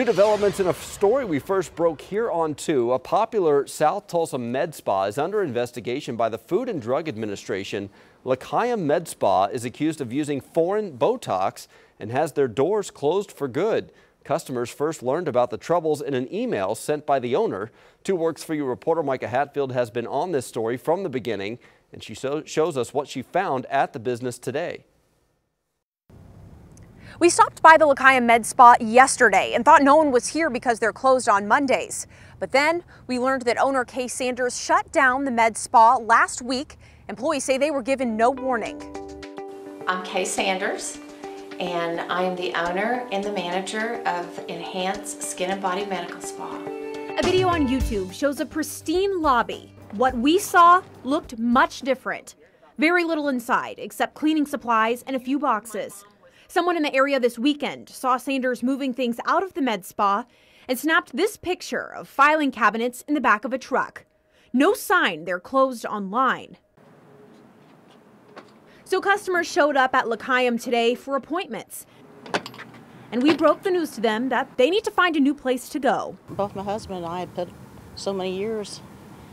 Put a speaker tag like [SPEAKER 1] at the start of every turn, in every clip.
[SPEAKER 1] New developments in a story we first broke here on 2. A popular South Tulsa med spa is under investigation by the Food and Drug Administration. L'Chaim Med Spa is accused of using foreign Botox and has their doors closed for good. Customers first learned about the troubles in an email sent by the owner. Two Works for You reporter Mycah Hatfield has been on this story from the beginning, and she shows us what she found at the business today.
[SPEAKER 2] We stopped by the L'Chaim Med Spa yesterday and thought no one was here because they're closed on Mondays. But then we learned that owner Kaye Sanders shut down the med spa last week. Employees say they were given no warning.
[SPEAKER 3] I'm Kaye Sanders and I am the owner and the manager of Enhance Skin and Body Medical Spa.
[SPEAKER 2] A video on YouTube shows a pristine lobby. What we saw looked much different. Very little inside except cleaning supplies and a few boxes. Someone in the area this weekend saw Sanders moving things out of the med spa and snapped this picture of filing cabinets in the back of a truck. No sign they're closed online. So customers showed up at L'Chaim today for appointments. And we broke the news to them that they need to find a new place to go.
[SPEAKER 4] Both my husband and I had put so many years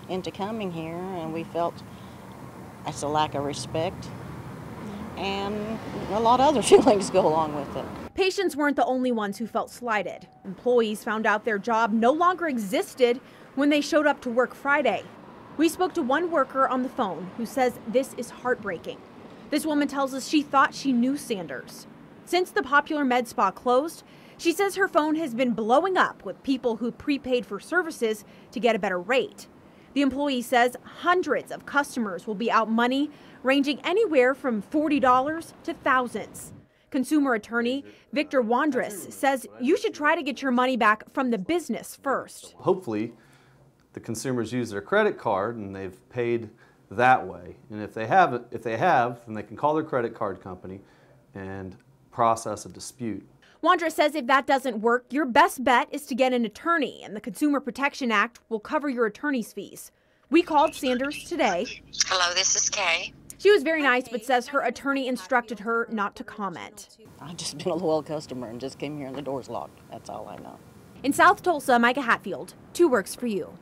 [SPEAKER 4] into coming here, and we felt that's a lack of respect and a lot of other feelings go along with it.
[SPEAKER 2] Patients weren't the only ones who felt slighted. Employees found out their job no longer existed when they showed up to work Friday. We spoke to one worker on the phone who says this is heartbreaking. This woman tells us she thought she knew Sanders. Since the popular med spa closed, she says her phone has been blowing up with people who prepaid for services to get a better rate. The employee says hundreds of customers will be out money ranging anywhere from $40 to thousands. Consumer attorney Victor Wandres says you should try to get your money back from the business first.
[SPEAKER 5] Hopefully, the consumers use their credit card and they've paid that way. And if they have, if they have, then they can call their credit card company and process a dispute.
[SPEAKER 2] Wandra says if that doesn't work, your best bet is to get an attorney, and the Consumer Protection Act will cover your attorney's fees. We called Sanders today.
[SPEAKER 6] Hello, this is Kaye.
[SPEAKER 2] She was very nice, but says her attorney instructed her not to comment.
[SPEAKER 4] I've just been a loyal customer and just came here and the door's locked. That's all I know.
[SPEAKER 2] In South Tulsa, Mycah Hatfield, Two Works for You.